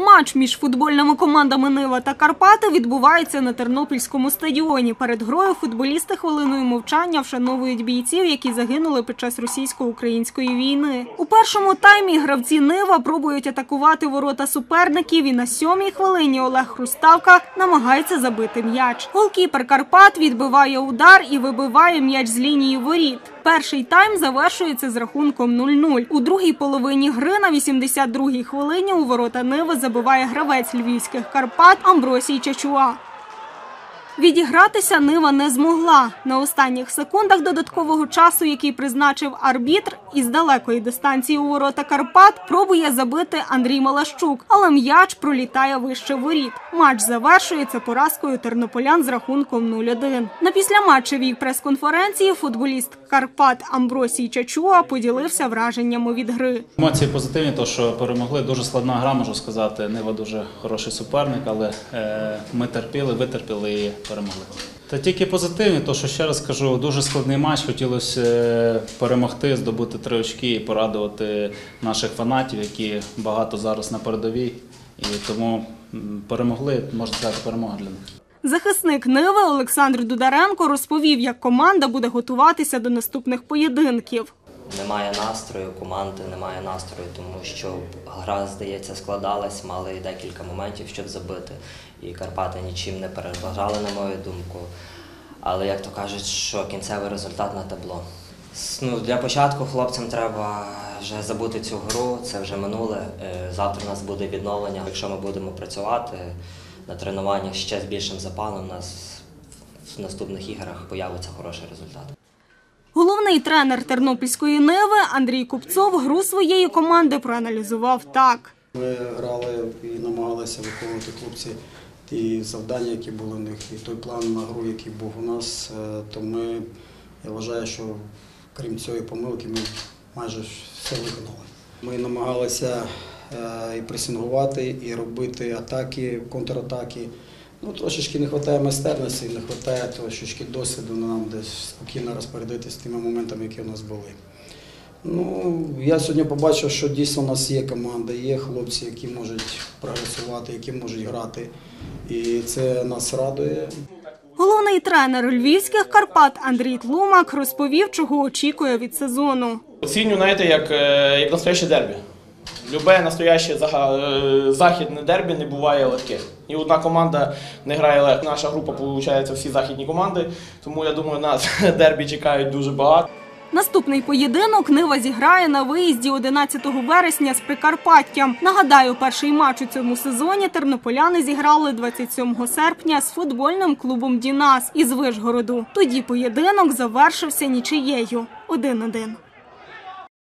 Матч між футбольними командами Нива та Карпати відбувається на Тернопільському стадіоні. Перед грою футболісти хвилиною мовчання вшановують бійців, які загинули під час російсько-української війни. У першому таймі гравці Нива пробують атакувати ворота суперників. І на сьомій хвилині Олег Хруставка намагається забити м'яч. Голкіпер Карпат відбиває удар і вибиває м'яч з лінії воріт. Перший тайм завершується з рахунком 0-0. У другій половині гри на 82-й хвилині у ворота Ниви забиває гравець львівських Карпат Амбросій Чачуа. Відігратися Нива не змогла. На останніх секундах додаткового часу, який призначив арбітр, із далекої дистанції у ворота Карпат пробує забити Андрій Малащук, але м'яч пролітає вище воріт. Матч завершується поразкою тернополян з рахунком 0-1. На післяматчевій прес-конференції футболіст Карпат Амбросій Чачуа поділився враженнями від гри. Емоції позитивні, то що перемогли. Дуже складна гра, можу сказати. Нива дуже хороший суперник, але е, ми терпіли, витерпіли і перемогли. Та тільки позитивні, то що ще раз кажу, дуже складний матч. Хотілося е, перемогти, здобути три очки і порадувати наших фанатів, які багато зараз на передовій. І тому перемогли, можна сказати, перемога для них. Захисник Ниви Олександр Дударенко розповів, як команда буде готуватися до наступних поєдинків. Немає настрою, команди немає настрою, тому що гра, здається, складалась, мали декілька моментів, щоб забити. І Карпати нічим не переважали, на мою думку. Але як то кажуть, що кінцевий результат на табло. Ну, для початку хлопцям треба вже забути цю гру, це вже минуле. Е, Завтра у нас буде відновлення. Якщо ми будемо працювати на тренуваннях ще з більшим запалом, у нас в наступних іграх появиться хороший результат. Головний тренер Тернопільської Ниви Андрій Купцов гру своєї команди проаналізував так. Ми грали і намагалися виконувати хлопці ті завдання, які були в них, і той план на гру, який був у нас. Е, То ми, я вважаю, що крім цієї помилки, ми майже все виконали. Ми намагалися е, і пресингувати, і робити атаки, контратаки. Ну, трошечки не вистачає майстерності, не вистачає трошечки досвіду нам десь спокійно розпорядитися тими моментами, які у нас були. Ну, я сьогодні побачив, що дійсно у нас є команда, є хлопці, які можуть прогресувати, які можуть грати. І це нас радує. Головний тренер львівських Карпат Андрій Тлумак розповів, чого очікує від сезону. Оціню, знаєте, як, е, як настояще дербі. Любе настояще е, західне дербі не буває легких. І одна команда не грає легко. Наша група, виходить, всі західні команди, тому я думаю, нас дербі чекають дуже багато. Наступний поєдинок Нива зіграє на виїзді 11 вересня з Прикарпаттям. Нагадаю, перший матч у цьому сезоні тернополяни зіграли 27 серпня з футбольним клубом Дінас із Вишгороду. Тоді поєдинок завершився нічиєю 1-1.